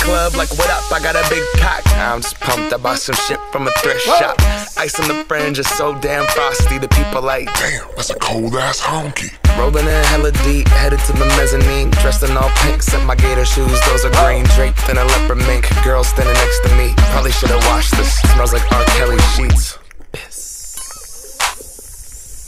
club like, what up? I got a big pack. I'm just pumped. I bought some shit from a thrift shop. Ice on the fringe is so damn frosty. The people like, Damn, that's a cold ass honky. rolling in hella deep, headed to the mezzanine. Dressed in all pink, set my gator shoes. Those are green, draped in a leopard mink. Girl standing next to me. Probably should have washed this. Smells like R. Kelly sheets.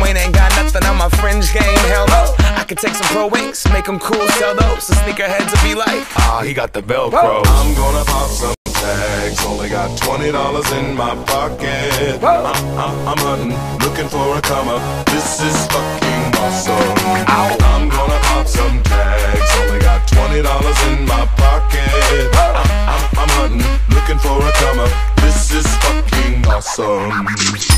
Wayne ain't got nothing on my fringe game. Hell no. I could take some pro wings, make them cool, sell those. The sneakerheads will be like, ah, he got the Velcro. I'm gonna pop some tags. Only got twenty dollars in my pocket. I'm, I'm, I'm hunting, looking for a come up. This is fucking awesome. I'm gonna pop some tags. Only got twenty dollars in my pocket. I'm, I'm, I'm hunting, looking for a come up. This is fucking awesome.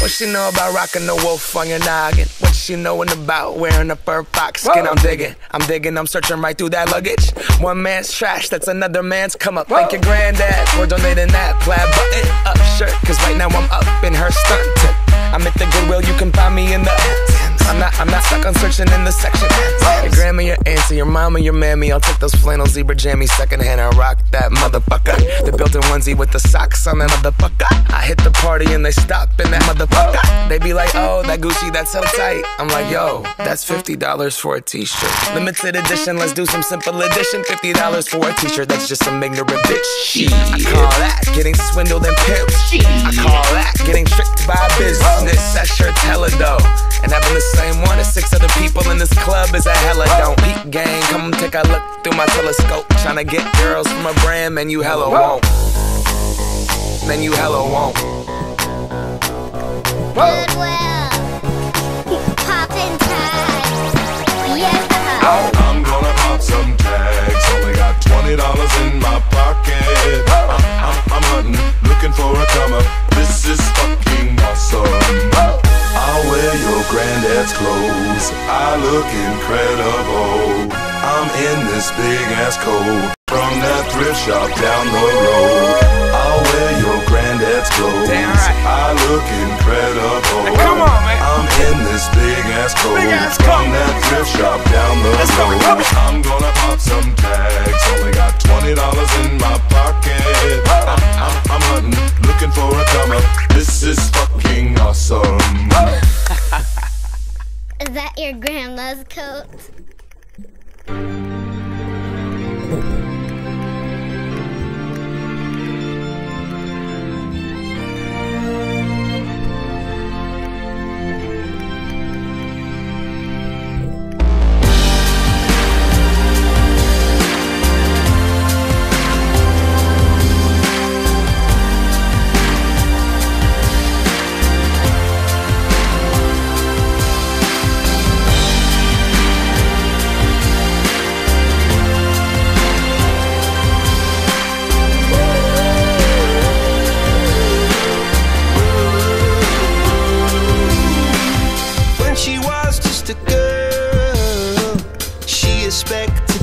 What she know about rocking the wolf on your noggin? What she knowin' about wearing a fur fox skin? I'm digging, I'm digging, I'm searching right through that luggage. One man's trash, that's another man's come up. Thank your granddad for donating that plaid button up shirt. Cause right now I'm up in her stunting. I'm at the Goodwill, you can find me in the. I'm not, I'm not stuck on searching in the section. Your grandma, your auntie, your mama, your mammy. I'll take those flannel zebra jammies secondhand and rock that motherfucker. The built-in onesie with the socks on that motherfucker. I hit the party and they stop in that motherfucker. They be like, oh, that Gucci, that's so tight. I'm like, yo, that's $50 for a t-shirt. Limited edition, let's do some simple edition. $50 for a t-shirt, that's just some ignorant bitch. Shit. I call that getting swindled and pimped. I call that getting tricked by business. That shirt's hella dope. And having the same one as six other people in this club is a hella don't. Peep gang, come take a look through my telescope. Tryna get girls from a brand, man, you hella won't. Man, you hella won't. Clothes. I look incredible. I'm in this big ass coat from that thrift shop down the road. I'll wear your granddad's clothes. Damn right. I look incredible. Hey, come on, man. I'm in this big ass coat Big ass from coat. that thrift shop down the Let's go, road. come on. I'm gonna pop some tags. Only got twenty dollars in my pocket. I'm, I'm, I'm hunting, looking for a come up. This is fucking awesome. Is that your grandma's coat? respect.